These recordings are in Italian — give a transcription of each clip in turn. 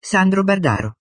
Sandro Bardaro.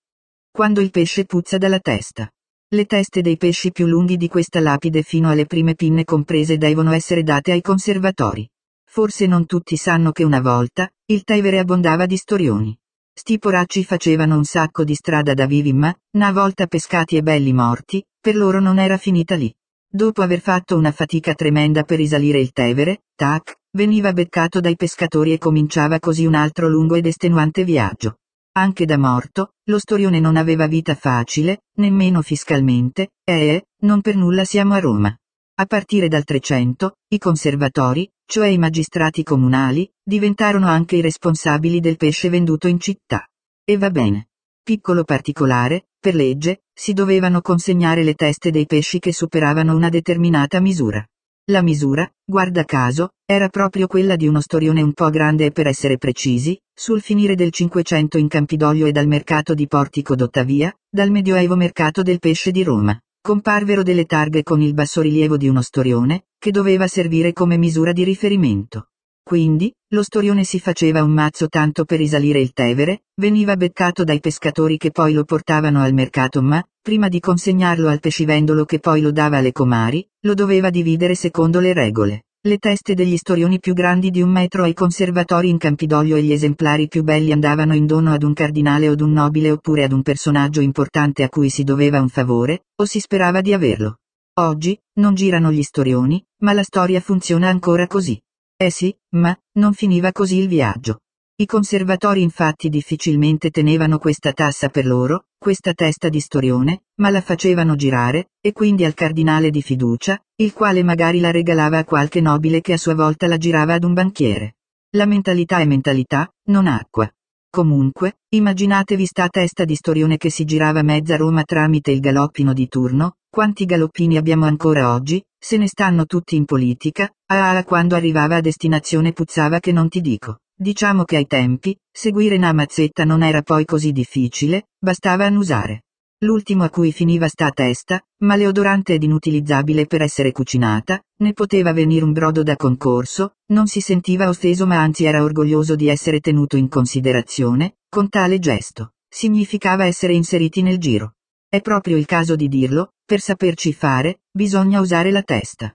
Quando il pesce puzza dalla testa. Le teste dei pesci più lunghi di questa lapide fino alle prime pinne comprese devono essere date ai conservatori. Forse non tutti sanno che una volta, il Tevere abbondava di storioni. Sti poracci facevano un sacco di strada da vivi ma, una volta pescati e belli morti, per loro non era finita lì. Dopo aver fatto una fatica tremenda per risalire il Tevere, tac, veniva beccato dai pescatori e cominciava così un altro lungo ed estenuante viaggio. Anche da morto, lo storione non aveva vita facile, nemmeno fiscalmente, e eh, non per nulla siamo a Roma. A partire dal Trecento, i conservatori, cioè i magistrati comunali, diventarono anche i responsabili del pesce venduto in città. E va bene. Piccolo particolare, per legge, si dovevano consegnare le teste dei pesci che superavano una determinata misura. La misura, guarda caso, era proprio quella di uno storione un po' grande e per essere precisi, sul finire del Cinquecento in Campidoglio e dal mercato di Portico d'Ottavia, dal medioevo mercato del pesce di Roma, comparvero delle targhe con il bassorilievo di uno storione, che doveva servire come misura di riferimento. Quindi, lo storione si faceva un mazzo tanto per risalire il Tevere, veniva beccato dai pescatori che poi lo portavano al mercato ma, prima di consegnarlo al pescivendolo che poi lo dava alle comari, lo doveva dividere secondo le regole. Le teste degli storioni più grandi di un metro ai conservatori in Campidoglio e gli esemplari più belli andavano in dono ad un cardinale o ad un nobile oppure ad un personaggio importante a cui si doveva un favore, o si sperava di averlo. Oggi, non girano gli storioni, ma la storia funziona ancora così. Eh sì, ma, non finiva così il viaggio. I conservatori infatti difficilmente tenevano questa tassa per loro, questa testa di storione, ma la facevano girare, e quindi al cardinale di fiducia, il quale magari la regalava a qualche nobile che a sua volta la girava ad un banchiere. La mentalità è mentalità, non acqua. Comunque, immaginatevi sta testa di storione che si girava mezza Roma tramite il galoppino di turno, quanti galoppini abbiamo ancora oggi, se ne stanno tutti in politica, ah ah quando arrivava a destinazione puzzava che non ti dico. Diciamo che ai tempi, seguire una mazzetta non era poi così difficile, bastava annusare. L'ultimo a cui finiva sta a testa, maleodorante ed inutilizzabile per essere cucinata, ne poteva venire un brodo da concorso, non si sentiva offeso ma anzi era orgoglioso di essere tenuto in considerazione, con tale gesto. Significava essere inseriti nel giro. È proprio il caso di dirlo, per saperci fare, bisogna usare la testa.